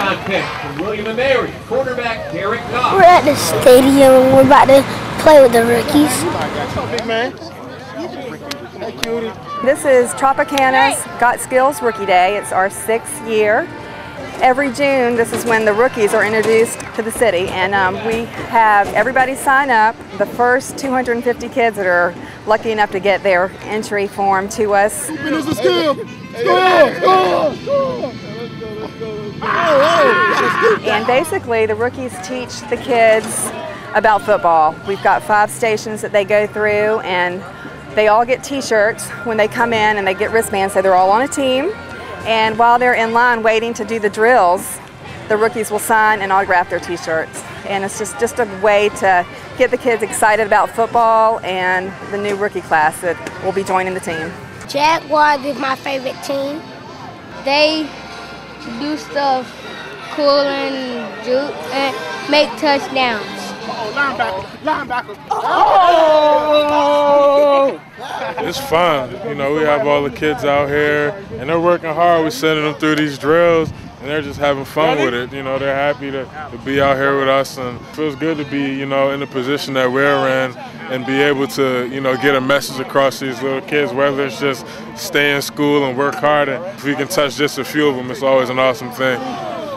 From William & Mary, quarterback Derek Cox. We're at the stadium and we're about to play with the rookies. Big man. This is Tropicana's Got Skills Rookie Day. It's our sixth year. Every June, this is when the rookies are introduced to the city, and um, we have everybody sign up. The first 250 kids that are lucky enough to get their entry form to us. Finish the skill. Score, score, score. And basically, the rookies teach the kids about football. We've got five stations that they go through, and they all get T-shirts when they come in, and they get wristbands, so they're all on a team. And while they're in line waiting to do the drills, the rookies will sign and autograph their T-shirts. And it's just, just a way to get the kids excited about football and the new rookie class that will be joining the team. Jaguars is my favorite team. they do stuff cool and do and make touchdowns. Oh, linebacker, linebacker. It's fun. You know, we have all the kids out here and they're working hard. We're sending them through these drills and they're just having fun with it. You know, they're happy to, to be out here with us and it feels good to be, you know, in the position that we're in and be able to, you know, get a message across to these little kids, whether it's just stay in school and work hard. And if we can touch just a few of them, it's always an awesome thing.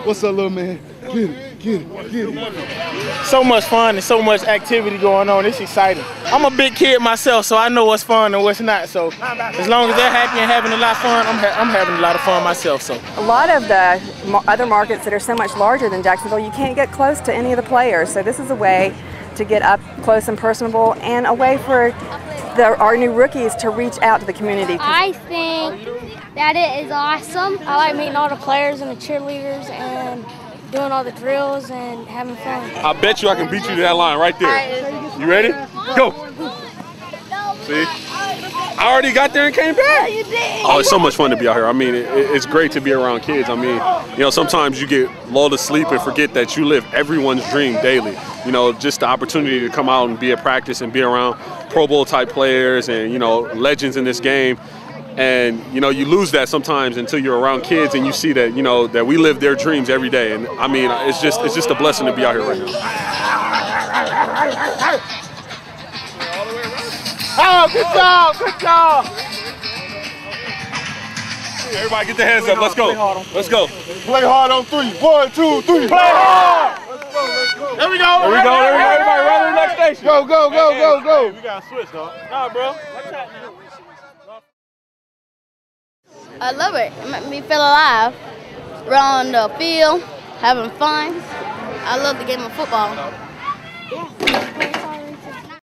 What's up, little man? Get it, get it, get it. so much fun and so much activity going on. It's exciting. I'm a big kid myself, so I know what's fun and what's not. So as long as they're happy and having a lot of fun, I'm, ha- I'm having a lot of fun myself. So A lot of the mo- other markets that are so much larger than Jacksonville, you can't get close to any of the players. So this is a way to get up close and personable, and a way for the, our new rookies to reach out to the community. I think that it is awesome. I like meeting all the players and the cheerleaders and doing all the drills and having fun. I bet you I can beat you to that line right there. You ready? Go. See? I already got there and came back. Oh, it's so much fun to be out here. I mean, it, it's great to be around kids. I mean, you know, sometimes you get lulled to sleep and forget that you live everyone's dream daily. You know, just the opportunity to come out and be at practice and be around Pro Bowl type players and, you know, legends in this game. And, you know, you lose that sometimes until you're around kids and you see that, you know, that we live their dreams every day. And I mean, it's just, it's just a blessing to be out here right now. Oh, good job, good job. Everybody get the hands up. Let's go. Let's go. Play hard on three. One, two, three. Play hard. There we go. There we go. There we go. Everybody run to the next station. Go, go, go, go, go. we gotta switch, though. Nah, bro. I love it. It makes me feel alive. We're the field, having fun. I love the game of football.